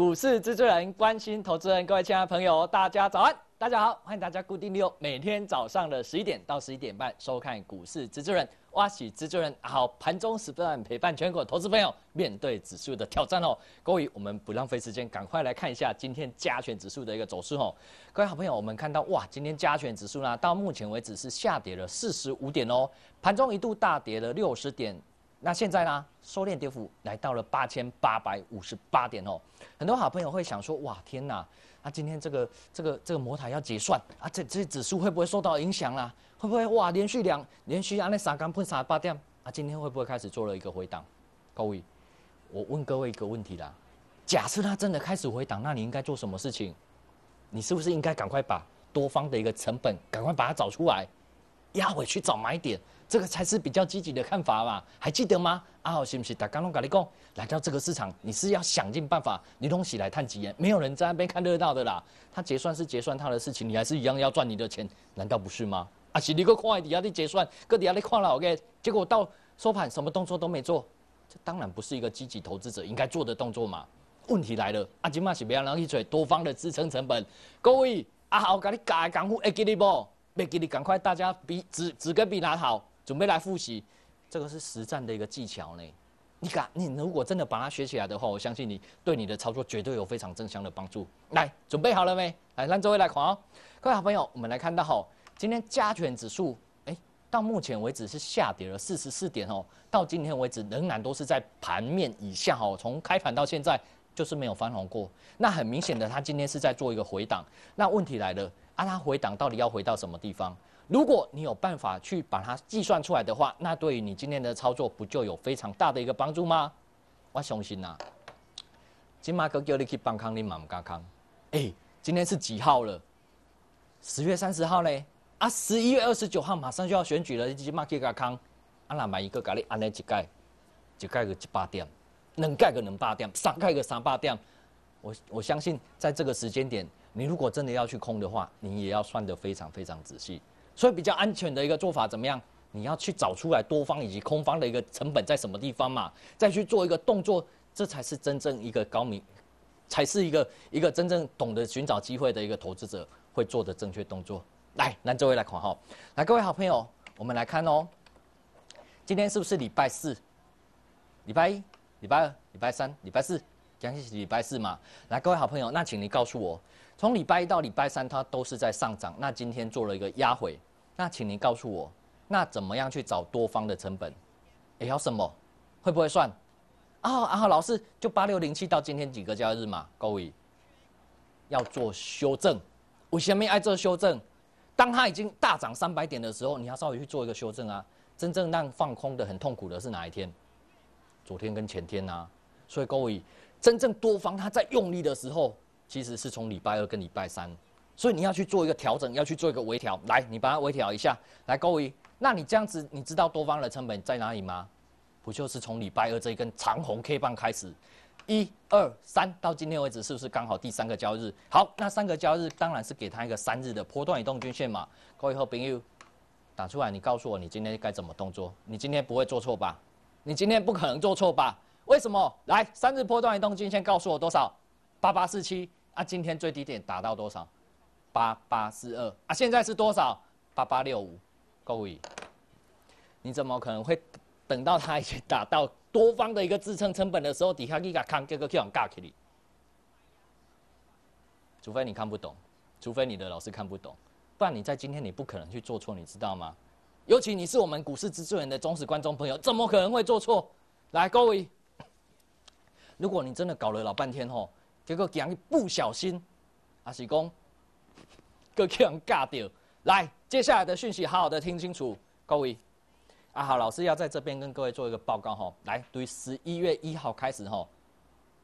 股市资助人关心投资人，各位亲爱的朋友，大家早安，大家好，欢迎大家固定利用每天早上的十一点到十一点半收看股市资助人，挖起资助人，好，盘中时段陪伴全国投资朋友面对指数的挑战哦。各位，我们不浪费时间，赶快来看一下今天加权指数的一个走势哦。各位好朋友，我们看到哇，今天加权指数呢，到目前为止是下跌了四十五点哦，盘中一度大跌了六十点。那现在呢？收敛跌幅来到了八千八百五十八点哦。很多好朋友会想说：哇，天哪！那今天这个这个这个模台要结算啊，这这指数会不会受到影响啦？会不会哇，连续两连续按那三刚碰三八点啊？今天会不会开始做了一个回档？各位，我问各位一个问题啦：假设它真的开始回档，那你应该做什么事情？你是不是应该赶快把多方的一个成本赶快把它找出来，压回去找买点？这个才是比较积极的看法嘛？还记得吗？阿豪是不是？打刚刚跟你讲，来到这个市场，你是要想尽办法，你东西来探几眼，没有人在那边看热闹的啦。他结算是结算他的事情，你还是一样要赚你的钱，难道不是吗？啊，是你个看底下的结算，个底下你看了 OK，结果到收盘什么动作都没做，这当然不是一个积极投资者应该做的动作嘛。问题来了，阿金嘛是不要让一锤多方的支撑成本，各位阿豪跟你加功夫，会给你不？会给你赶快大家比纸纸跟笔拿好。准备来复习，这个是实战的一个技巧呢。你敢，你如果真的把它学起来的话，我相信你对你的操作绝对有非常正向的帮助。来，准备好了没？来，让各位来狂。各位好朋友，我们来看到哈，今天加权指数，哎，到目前为止是下跌了四十四点哦。到今天为止，仍然都是在盘面以下哦。从开盘到现在，就是没有翻红过。那很明显的，它今天是在做一个回档。那问题来了，啊，它回档到底要回到什么地方？如果你有办法去把它计算出来的话，那对于你今天的操作不就有非常大的一个帮助吗？我相信呐。金马哥叫你去帮康，你满唔加康？哎，今天是几号了？十月三十号嘞。啊，十一月二十九号马上就要选举了，你金马去加康，啊那买一个咖喱，安尼一盖，一盖个一百点，两盖个两百点，三盖个三百点。我我相信在这个时间点，你如果真的要去空的话，你也要算得非常非常仔细。所以比较安全的一个做法怎么样？你要去找出来多方以及空方的一个成本在什么地方嘛，再去做一个动作，这才是真正一个高明，才是一个一个真正懂得寻找机会的一个投资者会做的正确动作。来，那这位来看哈，来各位好朋友，我们来看哦，今天是不是礼拜四？礼拜一、礼拜二、礼拜三、礼拜四，将近是礼拜四嘛？来，各位好朋友，那请你告诉我，从礼拜一到礼拜三它都是在上涨，那今天做了一个压回。那请您告诉我，那怎么样去找多方的成本？也要什么？会不会算？啊啊，老师，就八六零七到今天几个交易日嘛？各位要做修正，为什么爱做修正？当它已经大涨三百点的时候，你要稍微去做一个修正啊。真正让放空的很痛苦的是哪一天？昨天跟前天啊。所以各位，真正多方它在用力的时候，其实是从礼拜二跟礼拜三。所以你要去做一个调整，要去做一个微调。来，你把它微调一下。来，各位，那你这样子，你知道多方的成本在哪里吗？不就是从礼拜二这一根长红 K 棒开始，一二三，到今天为止，是不是刚好第三个交易日？好，那三个交易日当然是给它一个三日的波段移动均线嘛。各位和朋友，打出来，你告诉我，你今天该怎么动作？你今天不会做错吧？你今天不可能做错吧？为什么？来，三日波段移动均线告诉我多少？八八四七啊，今天最低点达到多少？八八四二啊，现在是多少？八八六五，各位，你怎么可能会等到它已经达到多方的一个支撑成本的时候，底下你个看这个叫尬起你？除非你看不懂，除非你的老师看不懂，不然你在今天你不可能去做错，你知道吗？尤其你是我们股市资助人的忠实观众朋友，怎么可能会做错？来，各位，如果你真的搞了老半天吼，结果竟然不小心，阿是讲。个客人尬掉，来，接下来的讯息好好的听清楚，各位，阿豪老师要在这边跟各位做一个报告哈，来，对十一月一号开始哈，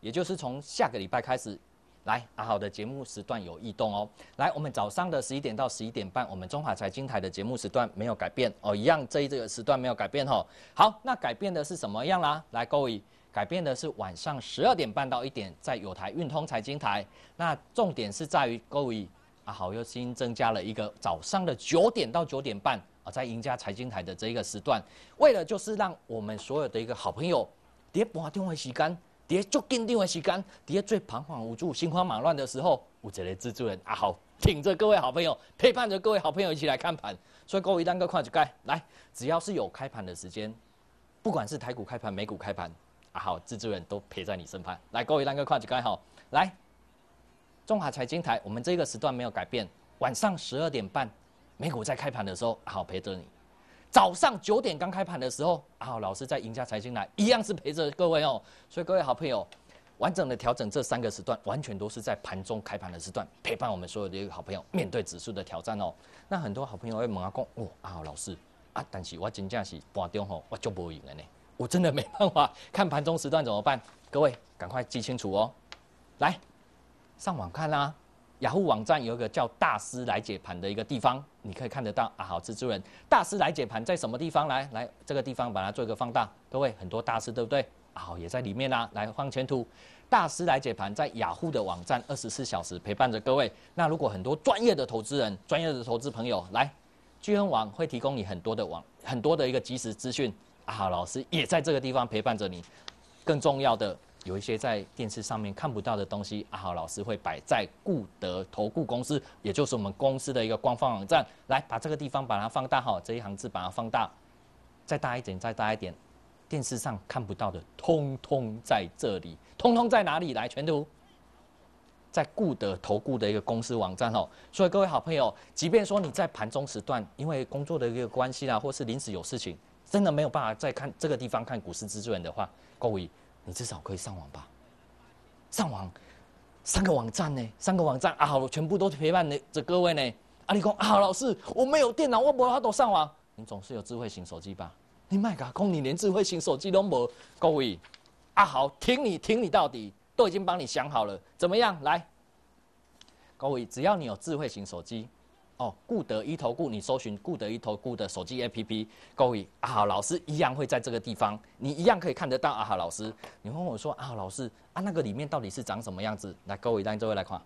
也就是从下个礼拜开始，来，阿豪的节目时段有异动哦，来，我们早上的十一点到十一点半，我们中华财经台的节目时段没有改变。哦，一样这一这个时段没有改变哈，好，那改变的是什么样啦？来，各位，改变的是晚上十二点半到一点，在有台运通财经台，那重点是在于各位。啊，好，又新增加了一个早上的九点到九点半啊，在赢家财经台的这一个时段，为了就是让我们所有的一个好朋友，别拨电话时间跌足紧张的时间，跌最彷徨无助、心慌马乱的时候，有这个蜘蛛人阿豪挺着各位好朋友，陪伴着各位好朋友一起来看盘。所以各位单个看就该来，只要是有开盘的时间，不管是台股开盘、美股开盘，阿豪蜘蛛人都陪在你身旁。来，各位单个看就该好。来，中华财经台，我们这个时段没有改变，晚上十二点半，美股在开盘的时候，阿豪陪着你。早上九点刚开盘的时候，阿豪，老师在赢家财经来，一样是陪着各位哦。所以各位好朋友，完整的调整这三个时段，完全都是在盘中开盘的时段，陪伴我们所有的一个好朋友面对指数的挑战哦。那很多好朋友会问阿公，哦，啊，老师啊，但是我真正是盘中吼，我就不赢了呢，我真的没办法看盘中时段怎么办？各位赶快记清楚哦，来上网看啦。雅虎网站有一个叫“大师来解盘”的一个地方，你可以看得到啊。好，蜘蛛人，大师来解盘在什么地方？来来，这个地方把它做一个放大。各位，很多大师对不对？好，也在里面啦。来，放全图，大师来解盘在雅虎的网站，二十四小时陪伴着各位。那如果很多专业的投资人、专业的投资朋友来，聚亨网会提供你很多的网、很多的一个即时资讯。啊，好，老师也在这个地方陪伴着你。更重要的。有一些在电视上面看不到的东西，阿豪老师会摆在固德投顾公司，也就是我们公司的一个官方网站，来把这个地方把它放大哈，这一行字把它放大，再大一点，再大一点，电视上看不到的，通通在这里，通通在哪里？来全图，在固德投顾的一个公司网站哦。所以各位好朋友，即便说你在盘中时段，因为工作的一个关系啦，或是临时有事情，真的没有办法再看这个地方看股市资源的话，各位。你至少可以上网吧，上网三个网站呢，三个网站啊，好，全部都陪伴着各位呢。啊，你讲啊，老师，我没有电脑，我不法都上网。你总是有智慧型手机吧？你麦克空，你连智慧型手机都没。各位，啊豪，挺你挺你到底，都已经帮你想好了，怎么样？来，各位，只要你有智慧型手机。哦，固德一投顾，你搜寻固德一投顾的手机 APP，各位阿豪老师一样会在这个地方，你一样可以看得到阿豪老师。你问我说，阿豪老师啊，那个里面到底是长什么样子？来，各位，让这位来看。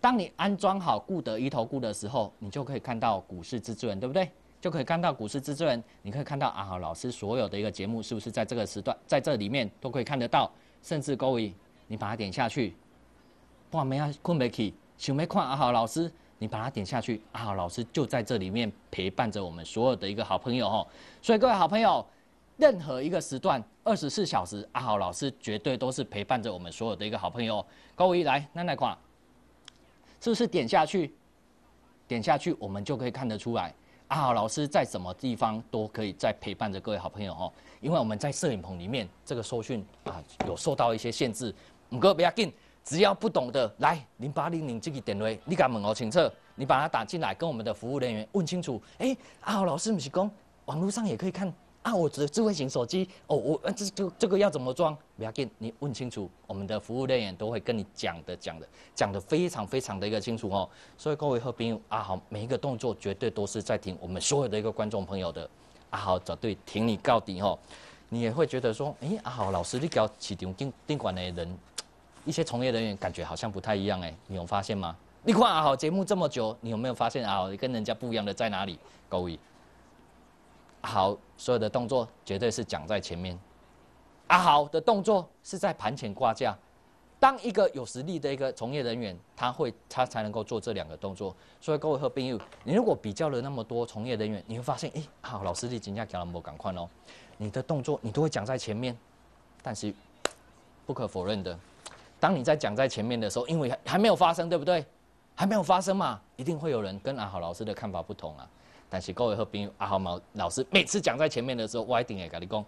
当你安装好固德一投顾的时候，你就可以看到股市资助人，对不对？就可以看到股市资助人，你可以看到阿豪老师所有的一个节目是不是在这个时段，在这里面都可以看得到。甚至各位，你把它点下去，哇，没啊，困没起，想没看阿豪老师。你把它点下去啊，老师就在这里面陪伴着我们所有的一个好朋友哦。所以各位好朋友，任何一个时段，二十四小时，阿豪老师绝对都是陪伴着我们所有的一个好朋友。各位来，那来看，是不是点下去？点下去，我们就可以看得出来，阿豪老师在什么地方都可以在陪伴着各位好朋友哦。因为我们在摄影棚里面，这个收讯啊有受到一些限制，唔过不要紧。只要不懂的，来零八零零这个点位，你敢问我清楚？你把它打进来，跟我们的服务人员问清楚。哎，阿豪老师不是讲网络上也可以看啊？我的智慧型手机哦，我这这这个要怎么装？不要紧，你问清楚，我们的服务人员都会跟你讲的，讲的讲的非常非常的一个清楚哦。所以各位和朋友，阿豪每一个动作绝对都是在听我们所有的一个观众朋友的，阿豪绝对挺你到底哦。你也会觉得说，哎，阿豪老师你搞市场定定管的人。一些从业人员感觉好像不太一样哎，你有发现吗？你看阿豪节目这么久，你有没有发现阿豪跟人家不一样的在哪里？各位，阿豪所有的动作绝对是讲在前面，阿豪的动作是在盘前挂价。当一个有实力的一个从业人员，他会他才能够做这两个动作。所以各位和朋友，你如果比较了那么多从业人员，你会发现，哎，好，老师你今天讲了么赶快哦，你的动作你都会讲在前面，但是不可否认的。当你在讲在前面的时候，因为还没有发生，对不对？还没有发生嘛，一定会有人跟阿豪老师的看法不同啊。但是各位和朋友，阿豪毛老师每次讲在前面的时候，我一定也跟你讲，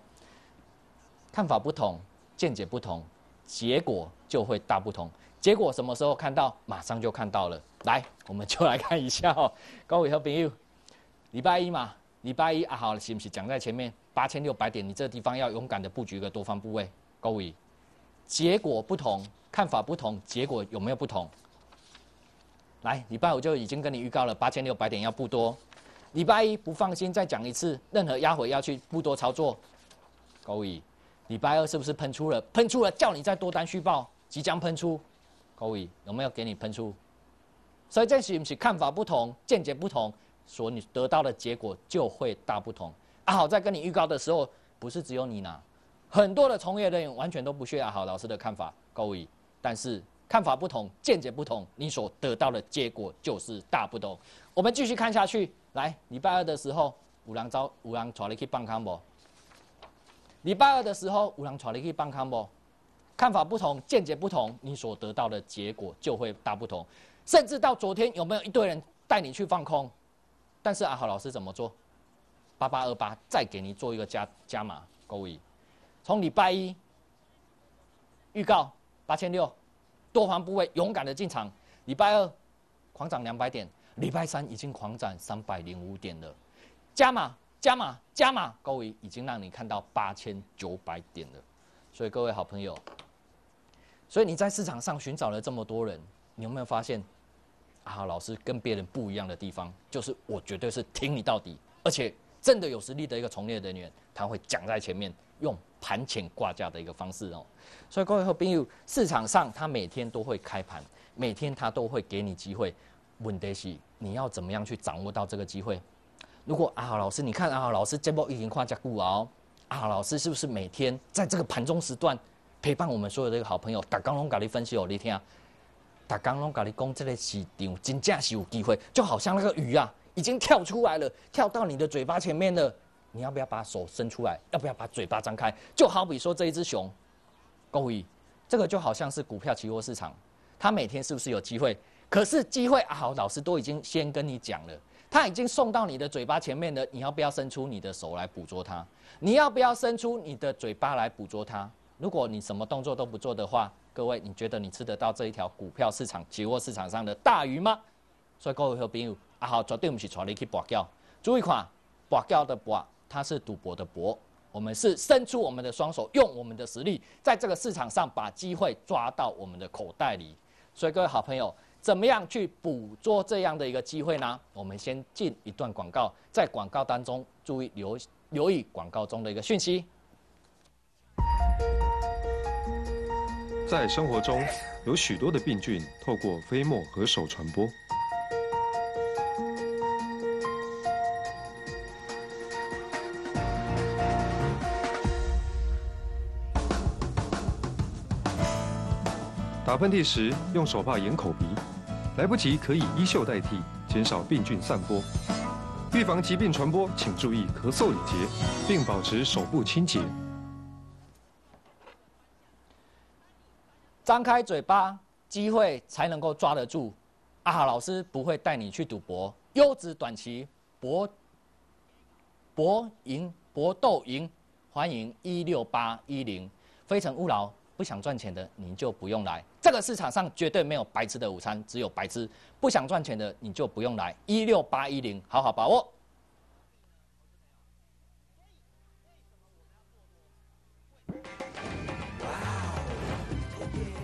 看法不同，见解不同，结果就会大不同。结果什么时候看到？马上就看到了。来，我们就来看一下哦。各位和朋友，礼拜一嘛，礼拜一阿豪是不是讲在前面？八千六百点，你这个地方要勇敢的布局一个多方部位。各位，结果不同。看法不同，结果有没有不同？来，礼拜五就已经跟你预告了，八千六百点要不多。礼拜一不放心，再讲一次，任何压回要去不多操作。高位，礼拜二是不是喷出了？喷出了，叫你再多单续报，即将喷出。高位有没有给你喷出？所以这是不是看法不同，见解不同，所你得到的结果就会大不同。啊，好在跟你预告的时候，不是只有你拿。很多的从业人员完全都不屑阿豪老师的看法，各位，但是看法不同，见解不同，你所得到的结果就是大不同。我们继续看下去，来，礼拜二的时候，五郎招五郎带你去棒康不？礼拜二的时候，五郎带你去棒康不？看法不同，见解不同，你所得到的结果就会大不同。甚至到昨天，有没有一堆人带你去放空？但是阿豪老师怎么做？八八二八，再给你做一个加加码，各位。从礼拜一预告八千六，多方部位勇敢的进场。礼拜二狂涨两百点，礼拜三已经狂涨三百零五点了，加码加码加码，各位已经让你看到八千九百点了。所以各位好朋友，所以你在市场上寻找了这么多人，你有没有发现？啊，老师跟别人不一样的地方，就是我绝对是挺你到底，而且真的有实力的一个从业人员，他会讲在前面，用盘前挂价的一个方式哦。所以各位好朋友，市场上他每天都会开盘，每天他都会给你机会。问题是你要怎么样去掌握到这个机会？如果阿豪老师，你看阿豪老师这波已经跨价股哦，阿豪老师是不是每天在这个盘中时段陪伴我们所有的一个好朋友，打刚龙咖喱分析哦，你听啊。打刚龙咖喱讲这个市场真正是有机会，就好像那个鱼啊，已经跳出来了，跳到你的嘴巴前面了。你要不要把手伸出来？要不要把嘴巴张开？就好比说这一只熊，各位，这个就好像是股票期货市场，它每天是不是有机会？可是机会啊，好老师都已经先跟你讲了，它已经送到你的嘴巴前面了。你要不要伸出你的手来捕捉它？你要不要伸出你的嘴巴来捕捉它？如果你什么动作都不做的话，各位，你觉得你吃得到这一条股票市场、期货市场上的大鱼吗？所以各位和朋友，阿豪绝对不是带你去博钓。注意看，博钓的博，它是赌博的博。我们是伸出我们的双手，用我们的实力，在这个市场上把机会抓到我们的口袋里。所以各位好朋友，怎么样去捕捉这样的一个机会呢？我们先进一段广告，在广告当中注意留留意广告中的一个讯息。在生活中，有许多的病菌透过飞沫和手传播。打喷嚏时用手帕掩口鼻，来不及可以衣袖代替，减少病菌散播。预防疾病传播，请注意咳嗽礼节，并保持手部清洁。张开嘴巴，机会才能够抓得住。阿豪老师不会带你去赌博，优质短期博博赢博斗赢，欢迎一六八一零。非诚勿扰，不想赚钱的你就不用来。这个市场上绝对没有白吃的午餐，只有白吃。不想赚钱的你就不用来。一六八一零，好好把握。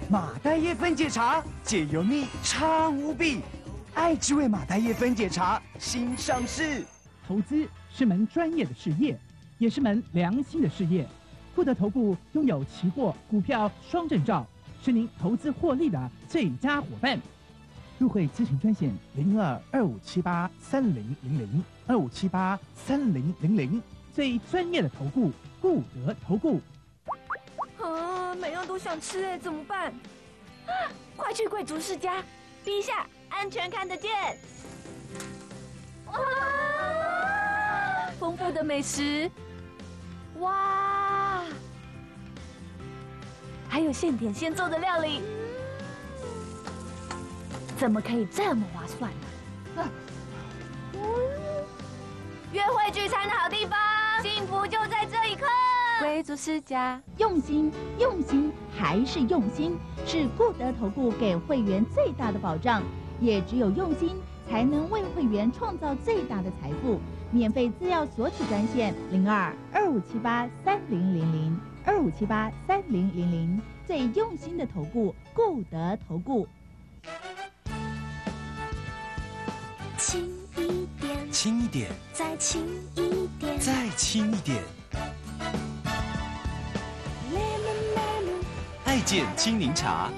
马黛叶分解茶解油腻畅无比，爱之味马黛叶分解茶新上市。投资是门专业的事业，也是门良心的事业。富德投顾拥有期货、股票双证照，是您投资获利的最佳伙伴。入会咨询专线零二二五七八三零零零二五七八三零零零，最专业的投顾，固德投顾。啊，每样都想吃哎，怎么办？快去贵族世家，陛下安全看得见。哇，丰富的美食，哇，还有现点现做的料理，怎么可以这么划算呢？约会聚餐的好地方，幸福就在这一刻。贵族世家，用心，用心，还是用心，是固德投顾给会员最大的保障。也只有用心，才能为会员创造最大的财富。免费资料索取专线零二二五七八三零零零二五七八三零零零，最用心的投顾，顾得投顾。轻一点，轻一点，再轻一点，再轻一点。爱健青柠茶，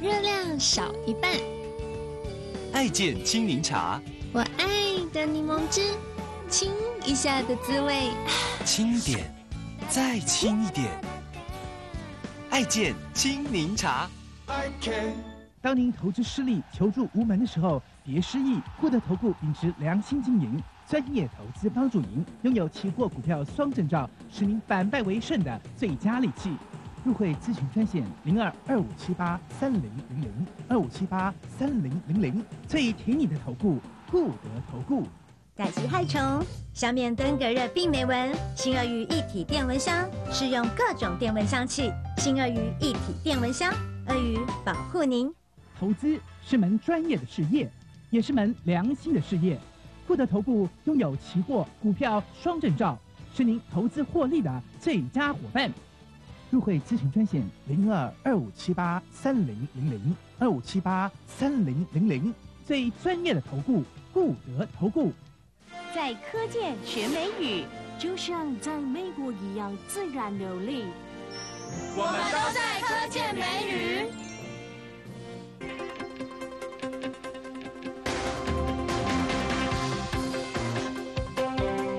热量少一半。爱健青柠茶，我爱的柠檬汁，亲一下的滋味。轻点，再轻一点。爱健青柠茶。当您投资失利、求助无门的时候，别失意。获得投顾秉持良心经营，专业投资帮助您，拥有期货、股票双证照，使您反败为胜的最佳利器。入会咨询专线零二二五七八三零零零二五七八三零零零，最挺你的投顾，固德投顾。改极害虫，消灭登革热病媒蚊。新鳄鱼一体电蚊香，适用各种电蚊香器。新鳄鱼一体电蚊香，鳄鱼保护您。投资是门专业的事业，也是门良心的事业。固德投顾拥有期货、股票双证照，是您投资获利的最佳伙伴。入会咨询专线零二二五七八三零零零二五七八三零零零，最专业的投顾，固德投顾。在科建学美语，就像在美国一样自然流利。我们都在科建美语。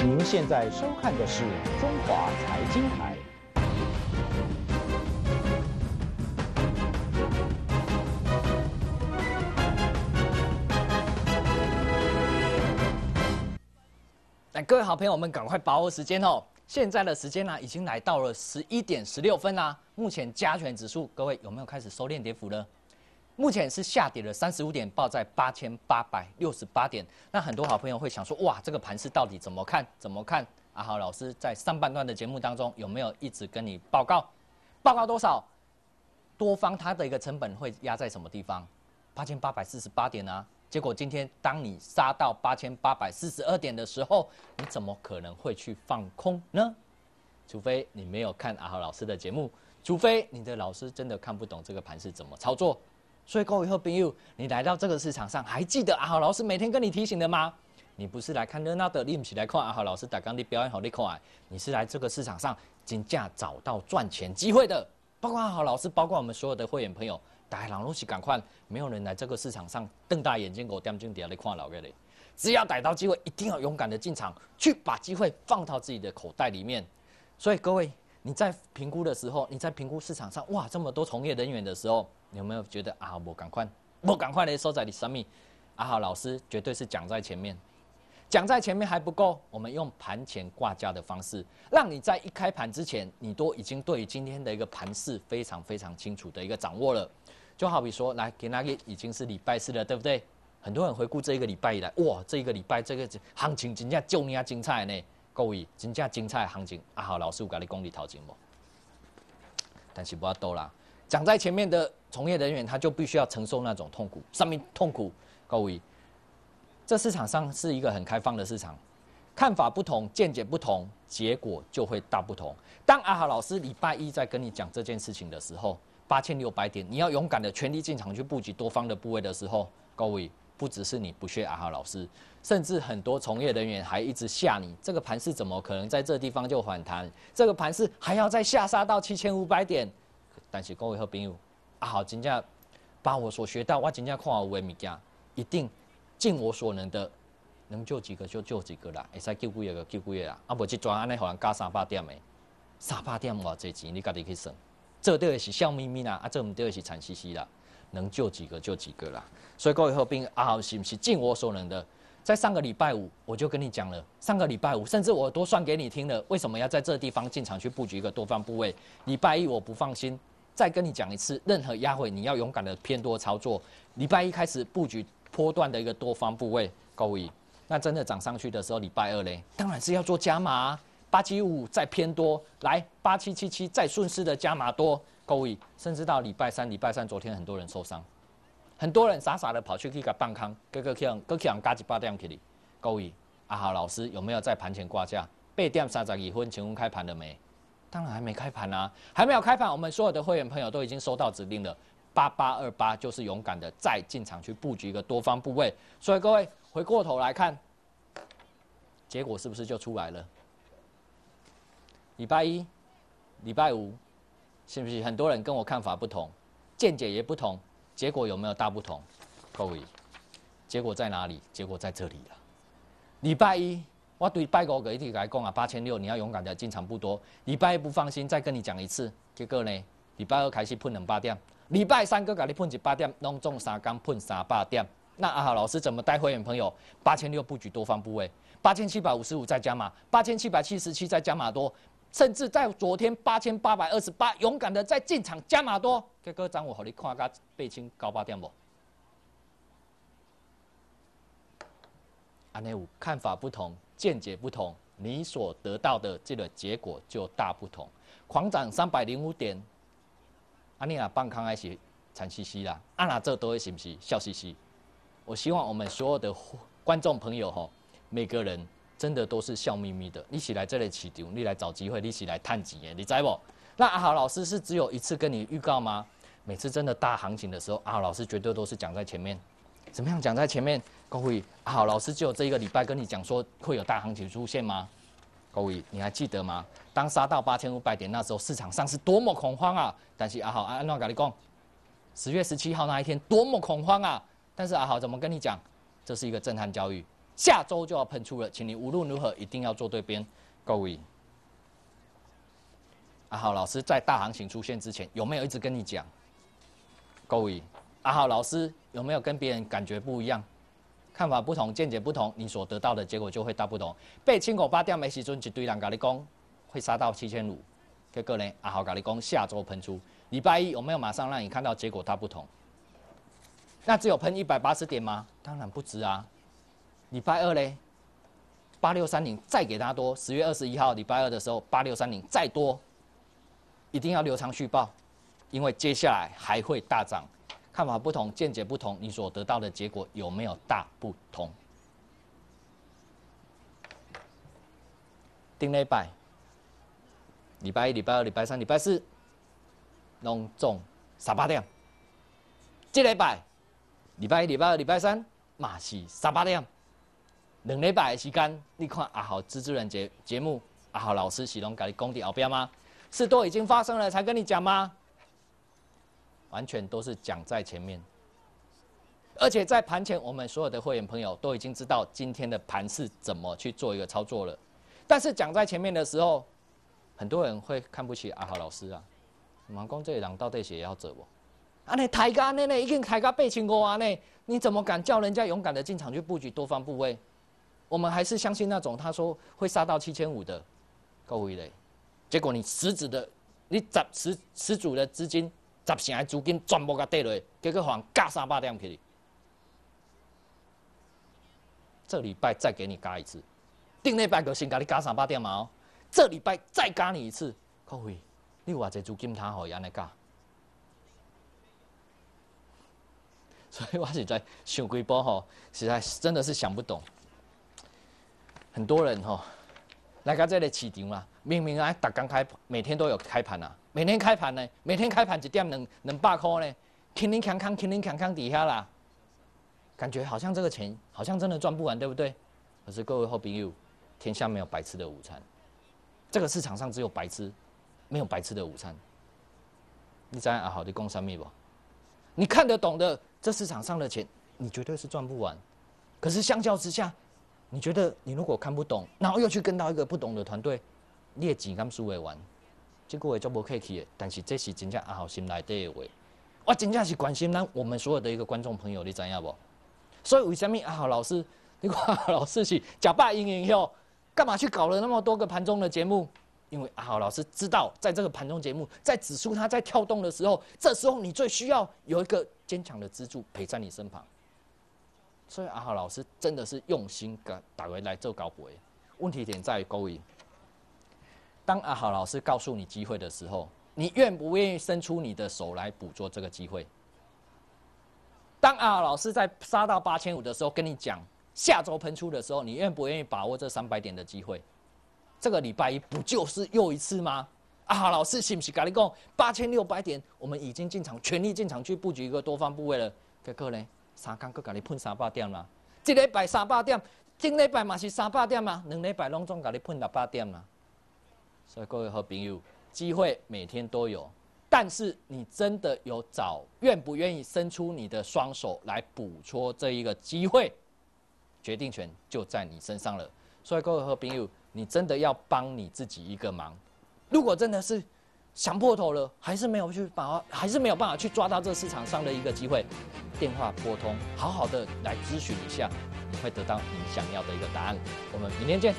您现在收看的是中华财经台。各位好朋友们，赶快把握时间哦！现在的时间呢，已经来到了十一点十六分啦。目前加权指数，各位有没有开始收敛跌幅呢？目前是下跌了三十五点，报在八千八百六十八点。那很多好朋友会想说，哇，这个盘势到底怎么看？怎么看？阿豪老师在上半段的节目当中有没有一直跟你报告？报告多少？多方它的一个成本会压在什么地方？八千八百四十八点啊！结果今天当你杀到八千八百四十二点的时候，你怎么可能会去放空呢？除非你没有看阿豪老师的节目，除非你的老师真的看不懂这个盘是怎么操作。所以各位好朋友，你来到这个市场上，还记得阿豪老师每天跟你提醒的吗？你不是来看热闹的，你不是来看阿豪老师打钢的表演好你看，你是来这个市场上金价找到赚钱机会的。包括阿豪老师，包括我们所有的会员朋友。大家拢是赶快，没有人来这个市场上瞪大眼睛给我点睛底下来看老个嘞。只要逮到机会，一定要勇敢的进场，去把机会放到自己的口袋里面。所以各位，你在评估的时候，你在评估市场上哇这么多从业人员的时候，你有没有觉得啊我赶快，我赶快来收在你生命？阿豪老师绝对是讲在前面，讲在前面还不够，我们用盘前挂价的方式，让你在一开盘之前，你都已经对于今天的一个盘势非常非常清楚的一个掌握了。就好比说，来给那个已经是礼拜四了，对不对？很多人回顾这一个礼拜以来，哇，这一个礼拜这个行情真正就你啊精彩呢，各位真正精彩行情啊！豪，老师有跟你讲你头前不？但是不要多啦，讲在前面的从业人员，他就必须要承受那种痛苦，上面痛苦。各位，这市场上是一个很开放的市场，看法不同，见解不同，结果就会大不同。当阿豪老师礼拜一在跟你讲这件事情的时候，八千六百点，你要勇敢的全力进场去布局多方的部位的时候，各位不只是你不屑阿豪老师，甚至很多从业人员还一直吓你，这个盘是怎么可能在这地方就反弹？这个盘是还要再下杀到七千五百点？但是各位和朋友，阿豪真正把我所学到，我真正看我的物件，一定尽我所能的，能救几个就救几个啦，会使救几个就救几个啦，啊无一抓安尼互人加三百点的，三百点偌济钱，你家己去算。这对的是笑眯眯啦，啊，这唔对的是惨兮兮啦，能救几个就几个啦。所以各位后兵啊，是不是尽我所能的？在上个礼拜五我就跟你讲了，上个礼拜五甚至我都算给你听了，为什么要在这地方进场去布局一个多方部位？礼拜一我不放心，再跟你讲一次，任何压回你要勇敢的偏多操作。礼拜一开始布局波段的一个多方部位，各位，那真的涨上去的时候，礼拜二嘞，当然是要做加码。八七五再偏多，来八七七七再顺势的加码多，各位，甚至到礼拜三，礼拜三昨天很多人受伤，很多人傻傻的跑去去个半康，各个去各去加几八点去哩，各位，阿豪老师有没有在盘前挂价？八点三十二分，请问开盘了没？当然还没开盘啊，还没有开盘，我们所有的会员朋友都已经收到指令了，八八二八就是勇敢的再进场去布局一个多方部位，所以各位回过头来看，结果是不是就出来了？礼拜一、礼拜五，是不是很多人跟我看法不同，见解也不同，结果有没有大不同？各位，结果在哪里？结果在这里了。礼拜一我对拜哥个一直来讲啊，八千六你要勇敢的进场不多。礼拜一不放心，再跟你讲一次。结果呢，礼拜二开始喷两八点，礼拜三个给你喷一八点，拢中三缸喷三八点。那阿豪老师怎么带会员朋友八千六布局多方部位？八千七百五十五再加码，八千七百七十七再加码多，甚至在昨天八千八百二十八勇敢的在进场加码多。结果张我和你看个背清高八点不？安内五看法不同，见解不同，你所得到的这个结果就大不同。狂涨三百零五点，安尼啊，棒康还是惨兮兮啦，啊那这都会是不是笑嘻嘻？我希望我们所有的观众朋友哈，每个人真的都是笑眯眯的。一起来这里起场，你来找机会，一起来探几耶，你知不？那阿豪老师是只有一次跟你预告吗？每次真的大行情的时候，阿豪老师绝对都是讲在前面。怎么样讲在前面？各位，阿豪，老师就这一个礼拜跟你讲说会有大行情出现吗？各位，你还记得吗？当杀到八千五百点那时候，市场上是多么恐慌啊！但是阿豪阿安诺跟你讲，十月十七号那一天多么恐慌啊！但是阿豪怎么跟你讲？这是一个震撼教育，下周就要喷出了，请你无论如何一定要做对边。各位，阿豪老师在大行情出现之前有没有一直跟你讲？各位。阿豪老师有没有跟别人感觉不一样？看法不同，见解不同，你所得到的结果就会大不同。被青狗八掉没时准一堆人跟你讲会杀到七千五，结果呢？阿豪跟你讲下周喷出，礼拜一有没有马上让你看到结果大不同？那只有喷一百八十点吗？当然不止啊！礼拜二嘞，八六三零再给他多，十月二十一号礼拜二的时候，八六三零再多，一定要留长续报，因为接下来还会大涨。看法不同，见解不同，你所得到的结果有没有大不同？定礼拜，礼拜一、礼拜二、礼拜三、礼拜四，拢中三八点。这礼拜，礼拜一、礼拜二、礼拜三，嘛是三八点。两礼拜的时间，你看阿豪资助人节节目，阿豪老师是拢甲你讲的后边吗？事都已经发生了才跟你讲吗？完全都是讲在前面，而且在盘前，我们所有的会员朋友都已经知道今天的盘是怎么去做一个操作了。但是讲在前面的时候，很多人会看不起阿豪老师啊，马公这一档到底谁要走不？啊，你抬价呢？呢已经抬价背青锅啊？呢你怎么敢叫人家勇敢的进场去布局多方部位？我们还是相信那种他说会杀到七千五的各位嘞，结果你十指的你十十十组的资金。十成的资金全部甲跌落，结果还加三百点去。这礼拜再给你加一次，顶礼拜个先给你加三百点嘛哦。这礼拜再加你一次，各位，你有偌济资金他好安尼加？所以我是在想几波吼，实在真的是想不懂。很多人吼来到这里市场啦，明明啊，逐工开，每天都有开盘啊。每天开盘呢，每天开盘一点两两百块呢，勤勤康康，勤勤康康底下啦，感觉好像这个钱好像真的赚不完，对不对？可是各位好朋友，天下没有白吃的午餐，这个市场上只有白吃，没有白吃的午餐。你在啊好的工商密不？你看得懂的，这市场上的钱，你绝对是赚不完。可是相较之下，你觉得你如果看不懂，然后又去跟到一个不懂的团队，你也只敢输为完。结果也就无客气的，但是这是真正阿豪心内的话，我真正是关心咱我们所有的一个观众朋友，你知影不？所以为什么阿豪老师，你看阿豪老师是假扮英英哟，干嘛去搞了那么多个盘中的节目？因为阿豪老师知道，在这个盘中节目，在指数它在跳动的时候，这时候你最需要有一个坚强的支柱陪在你身旁。所以阿豪老师真的是用心个打回来做高博。问题点在于各位。当阿豪老师告诉你机会的时候，你愿不愿意伸出你的手来捕捉这个机会？当阿豪老师在杀到八千五的时候，跟你讲下周喷出的时候，你愿不愿意把握这三百点的机会？这个礼拜一不就是又一次吗？阿豪老师是不是跟你讲八千六百点，我们已经进场，全力进场去布局一个多方部位了？结果呢，三刚哥给你喷三百点啦，这礼拜三百点，今礼拜嘛是三百点嘛，两礼拜拢总给你喷六百点啦。所以各位好朋友，机会每天都有，但是你真的有找愿不愿意伸出你的双手来捕捉这一个机会，决定权就在你身上了。所以各位好朋友，你真的要帮你自己一个忙。如果真的是想破头了，还是没有去把，还是没有办法去抓到这市场上的一个机会，电话拨通，好好的来咨询一下，你会得到你想要的一个答案。我们明天见。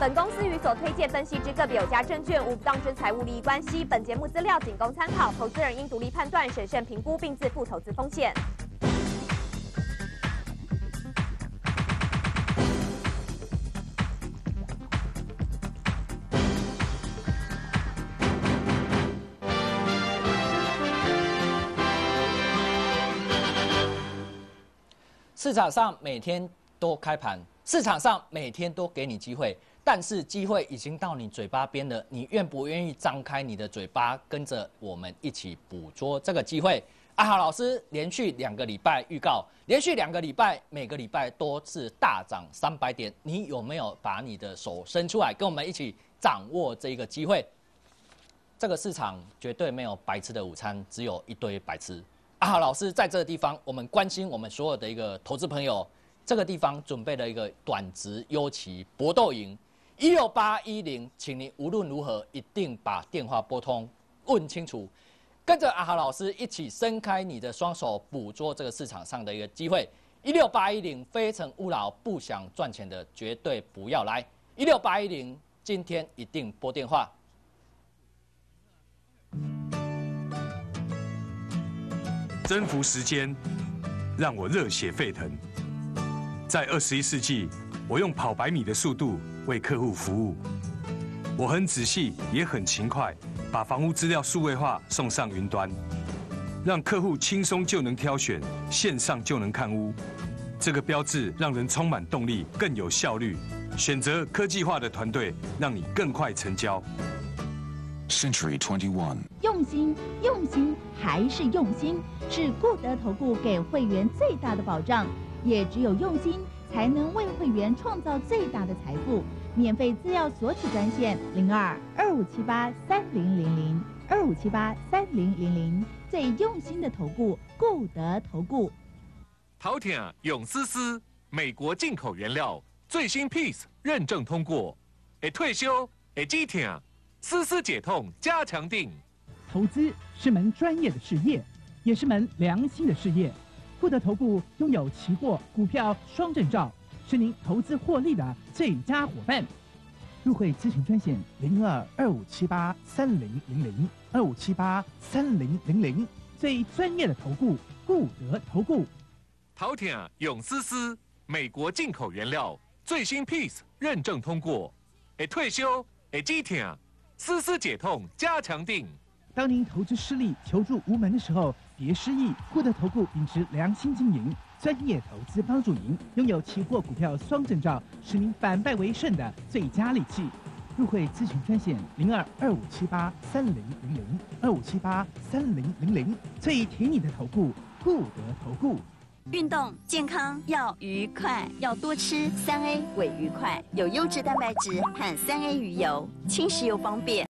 本公司与所推荐分析之个别有价证券无不当之财务利益关系。本节目资料仅供参考，投资人应独立判断、审慎评估并自负投资风险。市场上每天都开盘，市场上每天都给你机会。但是机会已经到你嘴巴边了，你愿不愿意张开你的嘴巴，跟着我们一起捕捉这个机会？阿豪老师连续两个礼拜预告，连续两个礼拜，每个礼拜多次大涨三百点，你有没有把你的手伸出来，跟我们一起掌握这一个机会？这个市场绝对没有白吃的午餐，只有一堆白痴。阿豪老师在这个地方，我们关心我们所有的一个投资朋友，这个地方准备了一个短值优期搏斗营。一六八一零，请您无论如何一定把电话拨通，问清楚，跟着阿豪老师一起伸开你的双手，捕捉这个市场上的一个机会。一六八一零，非诚勿扰，不想赚钱的绝对不要来。一六八一零，今天一定拨电话。征服时间，让我热血沸腾。在二十一世纪。我用跑百米的速度为客户服务，我很仔细也很勤快，把房屋资料数位化送上云端，让客户轻松就能挑选，线上就能看屋。这个标志让人充满动力，更有效率。选择科技化的团队，让你更快成交。Century Twenty One，用心，用心，还是用心，是固德投顾给会员最大的保障，也只有用心。才能为会员创造最大的财富。免费资料索取专线零二二五七八三零零零二五七八三零零零。最用心的投顾，固德投顾。陶铁永思思，美国进口原料，最新 Piece 认证通过。哎，退休哎，机铁丝丝解痛加强定。投资是门专业的事业，也是门良心的事业。富德投顾拥有期货、股票双证照，是您投资获利的最佳伙伴。入会咨询专线零二二五七八三零零零二五七八三零零零，最专业的投顾，固德投顾。陶铁永思思，美国进口原料，最新 Piece 认证通过。哎，退休哎，机铁思思解痛加强定。当您投资失利、求助无门的时候。别失意，获得投顾秉持良心经营，专业投资帮助您拥有期货、股票双证照，使您反败为胜的最佳利器。入会咨询专线零二二五七八三零零零二五七八三零零零，最挺你的投顾，固德投顾。运动健康要愉快，要多吃三 A 为愉快，有优质蛋白质和三 A 鱼油，轻食又方便。